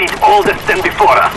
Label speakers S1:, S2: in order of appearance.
S1: defeat all that stand before us.